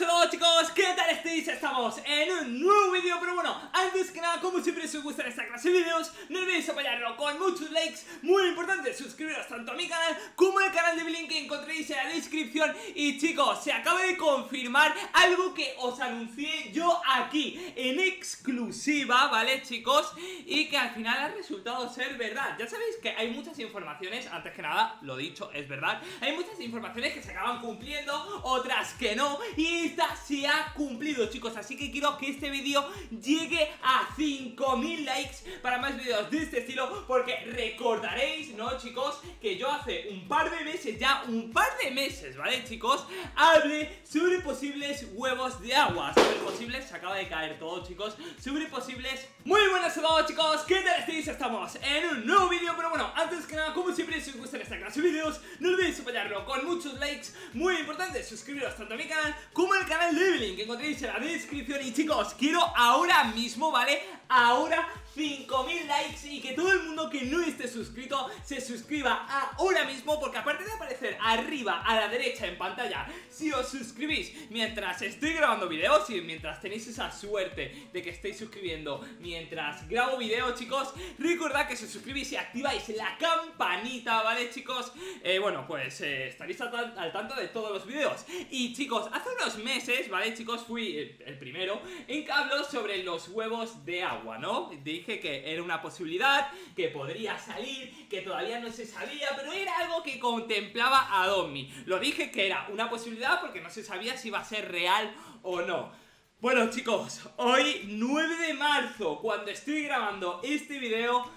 Hola chicos, ¿qué tal estáis? Estamos en un nuevo vídeo, pero bueno, antes que nada, como siempre, si os gusta esta clase de vídeos, no olvidéis apoyarlo con muchos likes, muy importante, suscribiros tanto a mi canal como al canal de Blink que encontréis en la descripción y chicos, se acaba de confirmar algo que os anuncié yo aquí, en exclusiva, ¿vale chicos? Y que al final ha resultado ser verdad, ya sabéis que hay muchas informaciones, antes que nada, lo dicho, es verdad, hay muchas informaciones que se acaban cumpliendo, otras que no, y esta se ha cumplido chicos Así que quiero que este vídeo llegue a 5000 likes para más vídeos de este estilo Porque recordaréis, ¿no chicos? Que yo hace un par de meses, ya un par de meses, ¿vale chicos? Hablé sobre posibles huevos de agua Sobre posibles, se acaba de caer todo chicos Sobre posibles... Muy buenas a todos chicos, ¿qué tal estáis? Estamos en un nuevo vídeo Pero bueno, antes que nada, como siempre, si os gustan esta clase de vídeos No olvidéis apoyarlo con muchos likes Muy importante, suscribiros tanto a mi canal como al canal de Evelyn Que en la descripción Y chicos, quiero ahora mismo, ¿vale? Ahora 5000 likes y que todo el mundo que no esté suscrito se suscriba ahora mismo porque aparte de aparecer arriba a la derecha en pantalla si os suscribís mientras estoy grabando videos y mientras tenéis esa suerte de que estéis suscribiendo mientras grabo videos chicos recordad que si os suscribís y activáis la campanita ¿vale chicos? Eh, bueno pues eh, estaréis al, tanto de todos los videos y chicos hace unos meses ¿vale chicos? Fui el, primero en que hablo sobre los huevos de agua ¿no? Que era una posibilidad, que podría salir, que todavía no se sabía, pero era algo que contemplaba a Domi. Lo dije que era una posibilidad porque no se sabía si iba a ser real o no. Bueno chicos, hoy 9 de marzo, cuando estoy grabando este video,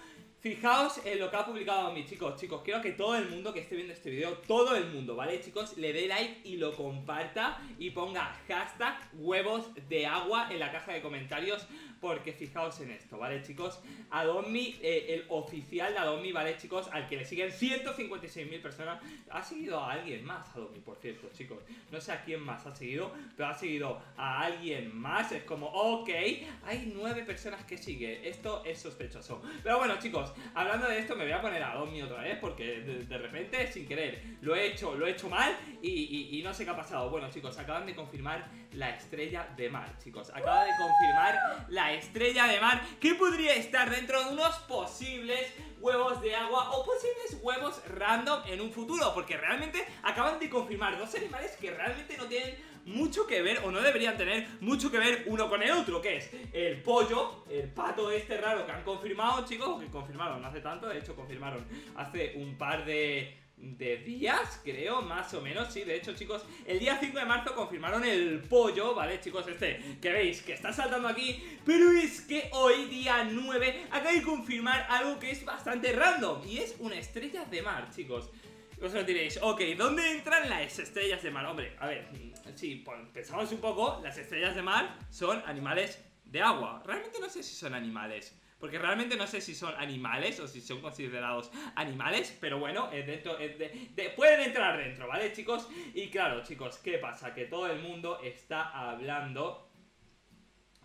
Fijaos en lo que ha publicado mi chicos, chicos, quiero que todo el mundo que esté viendo este video, todo el mundo, ¿vale chicos? Le dé like y lo comparta y ponga hashtag huevos de agua en la caja de comentarios porque fijaos en esto, ¿vale chicos? Adomi, eh, el oficial de Adomi, ¿vale chicos? Al que le siguen 156.000 personas, ha seguido a alguien más Adomi, por cierto, chicos, no sé a quién más ha seguido, pero ha seguido a alguien más, es como, ok, hay nueve personas que sigue, esto es sospechoso, pero bueno chicos, hablando de esto me voy a poner a Domi otra vez porque de, repente, sin querer, lo he hecho, lo he hecho mal y, no sé qué ha pasado. Bueno, chicos, acaban de confirmar la estrella de mar, chicos. Acaba de confirmar la estrella de mar que podría estar dentro de unos posibles huevos de agua o posibles huevos random en un futuro porque realmente acaban de confirmar dos animales que realmente no tienen mucho que ver o no deberían tener mucho que ver uno con el otro que es el pollo, el pato este raro que han confirmado chicos, que confirmaron no hace tanto, de hecho confirmaron hace un par de de días, creo, más o menos, sí, de hecho, chicos, el día 5 de marzo confirmaron el pollo, ¿vale, chicos? Este, que veis, que está saltando aquí, pero es que hoy, día 9, acaba de confirmar algo que es bastante random, y es una estrella de mar, chicos. Os lo diréis, ok, ¿dónde entran las estrellas de mar? Hombre, a ver, sí, pues, pensamos un poco, las estrellas de mar son animales de agua. Realmente no sé si son animales. Porque realmente no sé si son animales o si son considerados animales, pero bueno, dentro, de, pueden entrar dentro, ¿vale, chicos? Y claro, chicos, ¿qué pasa? Que todo el mundo está hablando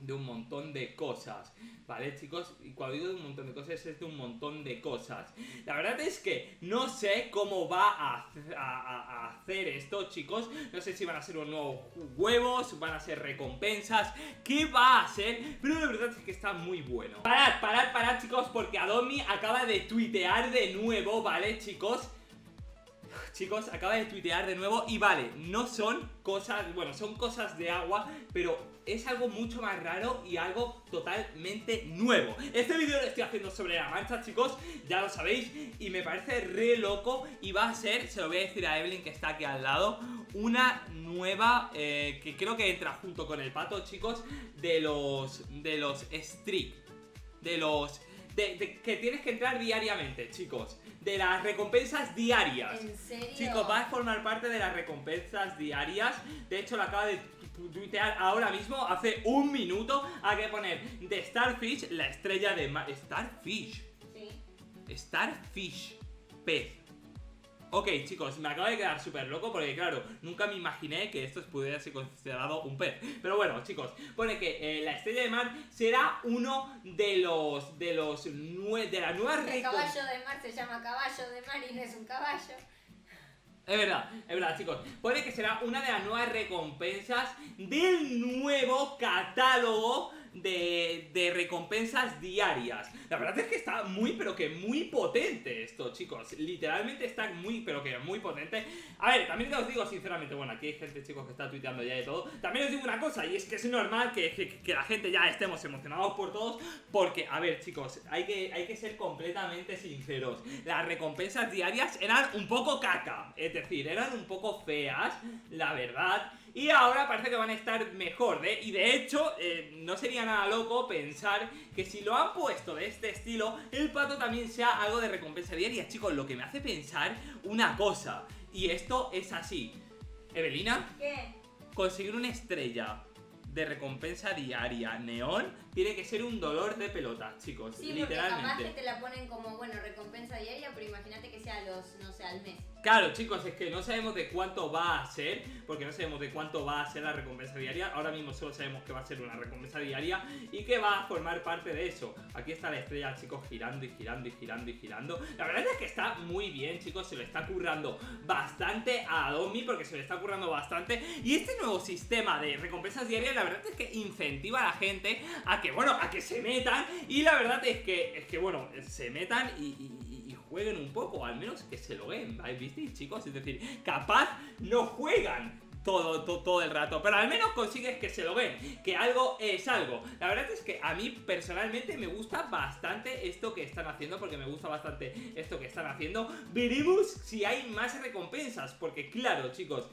de un montón de cosas, ¿vale chicos? Y cuando digo de un montón de cosas es de un montón de cosas La verdad es que no sé cómo va a, hacer esto chicos No sé si van a ser unos nuevos huevos, van a ser recompensas ¿Qué va a ser? Pero la verdad es que está muy bueno Parad, parad, parad chicos porque Adomi acaba de tuitear de nuevo, ¿vale chicos? Chicos, acaba de tuitear de nuevo y vale, no son cosas, bueno, son cosas de agua, pero es algo mucho más raro y algo totalmente nuevo. Este vídeo lo estoy haciendo sobre la mancha, chicos, ya lo sabéis, y me parece re loco y va a ser, se lo voy a decir a Evelyn que está aquí al lado, una nueva, eh, que creo que entra junto con el pato, chicos, de los, de los streak, de los de, que tienes que entrar diariamente, chicos. De las recompensas diarias. ¿En serio? Chicos, va a formar parte de las recompensas diarias. De hecho, lo acaba de tuitear ahora mismo, hace un minuto. Hay que poner de Starfish, la estrella de mar. Starfish. Sí. Starfish. Pez. Ok, chicos, me acabo de quedar súper loco porque, claro, nunca me imaginé que esto pudiera ser considerado un pez. Pero bueno, chicos, pone que eh, la estrella de mar será uno de los... de los... de la nueva El caballo de mar se llama caballo de mar y no es un caballo. Es verdad, es verdad, chicos. Puede que será una de las nuevas recompensas del nuevo catálogo de, recompensas diarias. La verdad es que está muy, pero que muy potente esto, chicos. Literalmente está muy, pero que muy potente. A ver, también os digo sinceramente, bueno, aquí hay gente, chicos, que está tuiteando ya de todo. También os digo una cosa, y es que es normal que, que, que la gente ya estemos emocionados por todos, porque, a ver, chicos, hay que, hay que ser completamente sinceros. Las recompensas diarias eran un poco caca, es decir, eran un poco feas, la verdad. Y ahora parece que van a estar mejor, ¿eh? Y de hecho, eh, no sería nada loco pensar que si lo han puesto de este estilo, el pato también sea algo de recompensa diaria. Chicos, lo que me hace pensar una cosa, y esto es así. Evelina, ¿Qué? conseguir una estrella de recompensa diaria neón tiene que ser un dolor de pelotas, chicos. Sí, porque literalmente. capaz que te la ponen como, bueno, recompensa diaria, pero imagínate que sea los, no sé, al mes. Claro, chicos, es que no sabemos de cuánto va a ser, porque no sabemos de cuánto va a ser la recompensa diaria. Ahora mismo solo sabemos que va a ser una recompensa diaria y que va a formar parte de eso. Aquí está la estrella, chicos, girando y girando y girando y girando. La verdad es que está muy bien, chicos, se lo está currando bastante a Adomi, porque se le está currando bastante. Y este nuevo sistema de recompensas diarias, la verdad es que incentiva a la gente a que, bueno, a que se metan. Y la verdad es que, es que bueno, se metan y, jueguen un poco, al menos que se lo ven, ¿habéis visto, chicos? Es decir, capaz no juegan todo, todo, todo el rato, pero al menos consigues que se lo ven, que algo es algo. La verdad es que a mí personalmente me gusta bastante esto que están haciendo, porque me gusta bastante esto que están haciendo. Veremos si hay más recompensas, porque claro, chicos,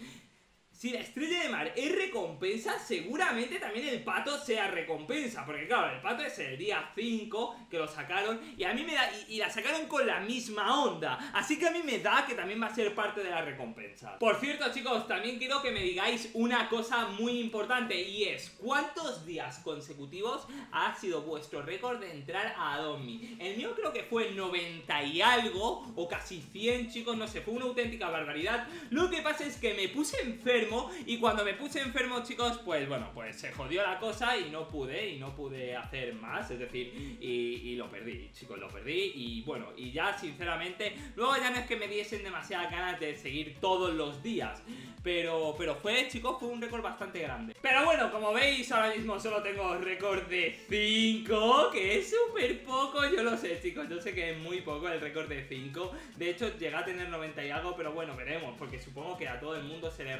si la estrella de mar es recompensa, seguramente también el pato sea recompensa. Porque claro, el pato es el día 5 que lo sacaron y a mí me da. Y, la sacaron con la misma onda. Así que a mí me da que también va a ser parte de la recompensa. Por cierto, chicos, también quiero que me digáis una cosa muy importante. Y es: ¿cuántos días consecutivos ha sido vuestro récord de entrar a Adomi? El mío creo que fue 90 y algo, o casi 100, chicos, no sé, fue una auténtica barbaridad. Lo que pasa es que me puse enfermo y cuando me puse enfermo, chicos, pues bueno, pues se jodió la cosa y no pude, y no pude hacer más, es decir, y, lo perdí, chicos, lo perdí y bueno, y ya sinceramente, luego ya no es que me diesen demasiadas ganas de seguir todos los días, pero, pero fue, chicos, fue un récord bastante grande. Pero bueno, como veis, ahora mismo solo tengo récord de 5, que es súper poco, yo lo sé, chicos, yo sé que es muy poco el récord de 5, de hecho llega a tener 90 y algo, pero bueno, veremos, porque supongo que a todo el mundo se le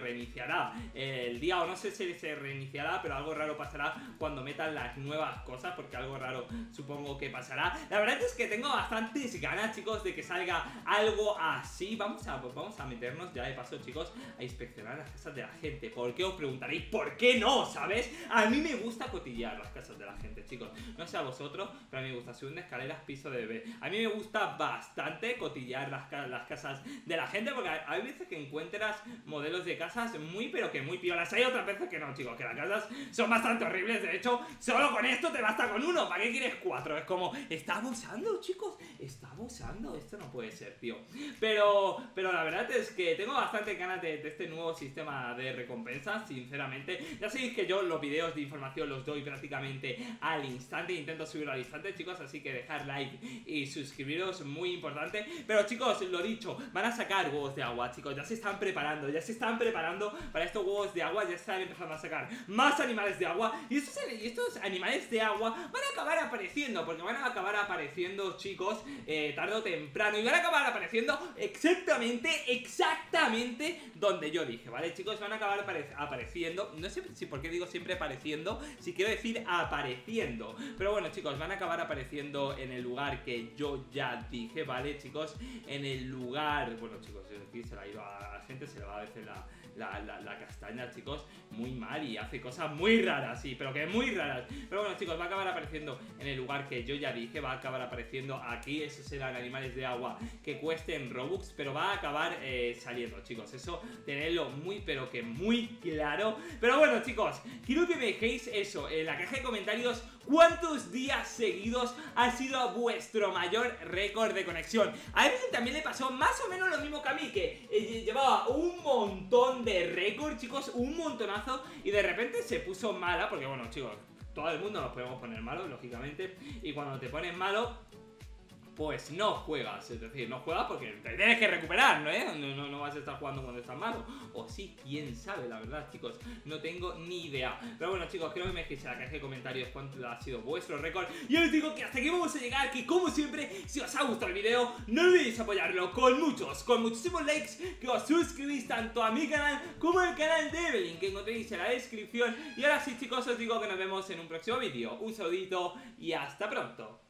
el día, o no sé si se reiniciará, pero algo raro pasará cuando metan las nuevas cosas, porque algo raro supongo que pasará. La verdad es que tengo bastantes ganas, chicos, de que salga algo así. Vamos a, pues vamos a meternos ya de paso, chicos, a inspeccionar las casas de la gente. ¿Por qué os preguntaréis? ¿Por qué no? ¿Sabes? A mí me gusta cotillear las casas de la gente, chicos. No sé a vosotros, pero a mí me gusta subir escaleras, piso de bebé. A mí me gusta bastante cotillear las casas de la gente, porque hay veces que encuentras modelos de casas muy, pero que muy piolas. Hay otras veces que no, chicos, que las casas son bastante horribles. De hecho, solo con esto te basta con uno. ¿Para qué quieres cuatro? Es como, está abusando, chicos. Está abusando. Esto no puede ser, tío. Pero, pero la verdad es que tengo bastante ganas de, este nuevo sistema de recompensas, sinceramente. Ya sabéis que yo los videos de información los doy prácticamente al instante. Intento subirlo al instante, chicos. Así que dejar like y suscribiros, muy importante. Pero, chicos, lo dicho, van a sacar huevos de agua, chicos. Ya se están preparando, ya se están preparando para estos huevos de agua. Ya están empezando a sacar más animales de agua. Y estos, animales de agua van a acabar apareciendo. Porque van a acabar apareciendo, chicos, eh, tarde o temprano. Y van a acabar apareciendo exactamente, exactamente donde yo dije, ¿vale, chicos? Van a acabar apare- apareciendo. No sé si por qué digo siempre apareciendo. Si quiero decir apareciendo. Pero bueno, chicos, van a acabar apareciendo en el lugar que yo ya dije, ¿vale, chicos? En el lugar. Bueno, chicos, decir, se la ido a la gente, se le va a veces la, la, castaña, chicos, muy mal y hace cosas muy raras, sí, pero que muy raras. Pero bueno, chicos, va a acabar apareciendo en el lugar que yo ya dije, va a acabar apareciendo aquí. Esos serán animales de agua que cuesten Robux, pero va a acabar eh, saliendo, chicos. Eso tenedlo muy, pero que muy claro. Pero bueno, chicos, quiero que me dejéis eso en la caja de comentarios. ¿Cuántos días seguidos ha sido vuestro mayor récord de conexión? A Evelyn también le pasó más o menos lo mismo que a mí, que eh, llevaba un de récords, chicos, un montonazo, y de repente se puso mala, porque bueno, chicos, todo el mundo nos podemos poner malos, lógicamente, y cuando te pones malo, pues no juegas. Es decir, no juegas porque te tienes que recuperar, ¿no? ¿eh? No, no, no vas a estar jugando cuando estás malo. O sí, quién sabe, la verdad, chicos. No tengo ni idea. Pero bueno, chicos, creo que me dejéis en la caja de comentarios cuánto ha sido vuestro récord. Y os digo que hasta aquí vamos a llegar. Que como siempre, si os ha gustado el video, no olvidéis apoyarlo con muchos, con muchísimos likes. Que os suscribís tanto a mi canal como al canal de Evelyn, que encontréis en la descripción. Y ahora sí, chicos, os digo que nos vemos en un próximo vídeo. Un saludito y hasta pronto.